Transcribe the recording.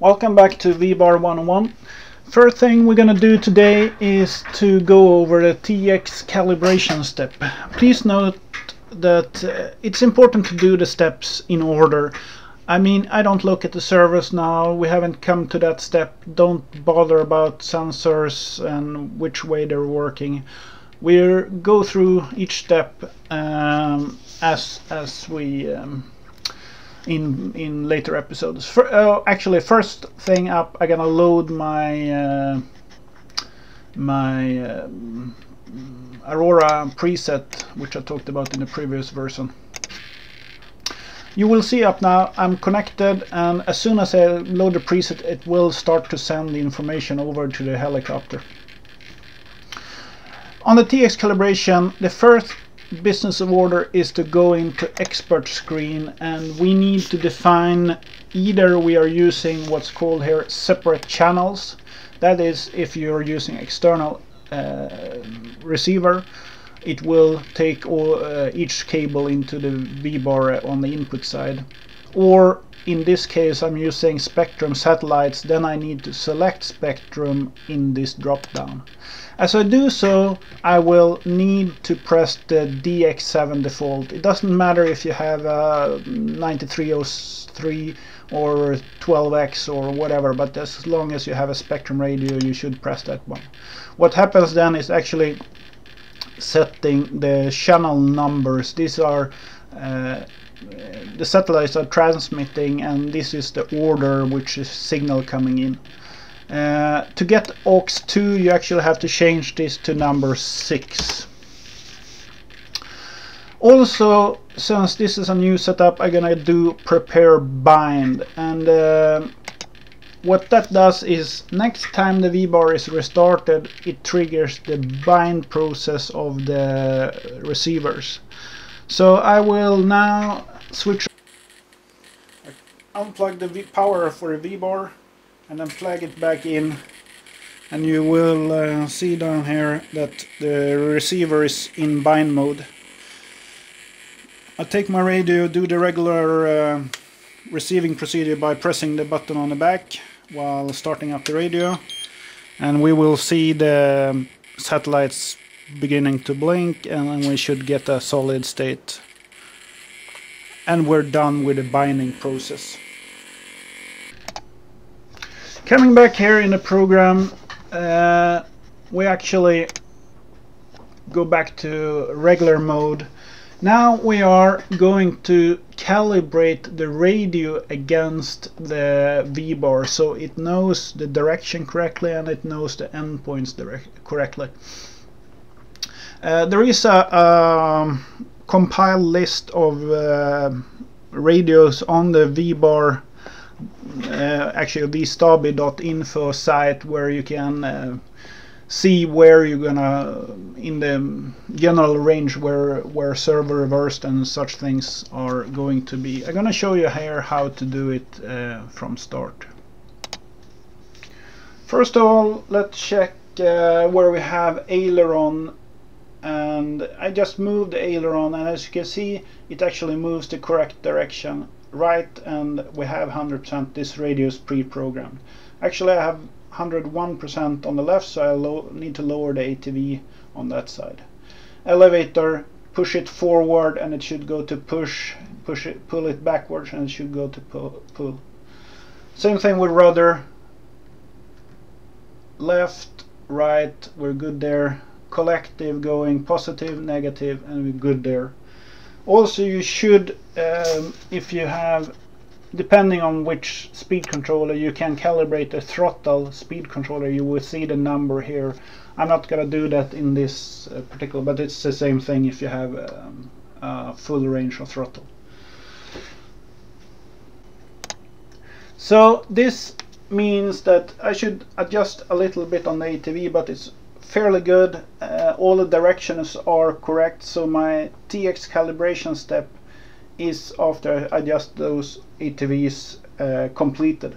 Welcome back to VBAR 101. First thing we're going to do today is to go over the TX calibration step. Please note that uh, it's important to do the steps in order. I mean, I don't look at the servos now, we haven't come to that step. Don't bother about sensors and which way they're working. We'll go through each step um, as, as we um, in in later episodes. For, uh, actually, first thing up, I'm gonna load my uh, my um, Aurora preset, which I talked about in the previous version. You will see up now I'm connected and as soon as I load the preset it will start to send the information over to the helicopter. On the TX calibration the first business of order is to go into expert screen and we need to define either we are using what's called here separate channels that is if you're using external uh, receiver it will take all, uh, each cable into the V-bar on the input side or in this case I'm using Spektrum satellites then I need to select Spektrum in this drop down as I do so, I will need to press the DX7 default. It doesn't matter if you have a 9303 or 12X or whatever, but as long as you have a Spektrum radio, you should press that one. What happens then is actually setting the channel numbers. These are uh, the satellites are transmitting and this is the order which is signal coming in. Uh, to get aux2 you actually have to change this to number 6. Also, since this is a new setup, I'm gonna do prepare bind. And uh, what that does is next time the V-bar is restarted, it triggers the bind process of the receivers. So I will now switch unplug the v power for the V-bar and then plug it back in. And you will uh, see down here that the receiver is in bind mode. I take my radio, do the regular uh, receiving procedure by pressing the button on the back while starting up the radio. And we will see the satellites beginning to blink and then we should get a solid state and we're done with the binding process. Coming back here in the program, uh, we actually go back to regular mode. Now we are going to calibrate the radio against the V-bar so it knows the direction correctly and it knows the endpoints correctly. Uh, there is a, a compiled list of uh, radios on the V-bar uh, actually the stabi.info site where you can uh, see where you're gonna in the general range where where servo reversed and such things are going to be. I'm gonna show you here how to do it uh, from start. First of all, let's check uh, where we have aileron and I just moved the aileron and as you can see it actually moves the correct direction right and we have 100% this radius pre-programmed. Actually I have 101% on the left so I need to lower the ATV on that side. Elevator, push it forward and it should go to push, push it, pull it backwards and it should go to pull. pull. Same thing with rudder, left, right, we're good there. Collective going positive, negative and we're good there. Also you should, um, if you have, depending on which speed controller, you can calibrate the throttle speed controller. You will see the number here. I'm not going to do that in this uh, particular, but it's the same thing if you have um, a full range of throttle. So this means that I should adjust a little bit on the ATV, but it's fairly good. Uh, all the directions are correct, so my TX calibration step is after I adjust those ATVs uh, completed.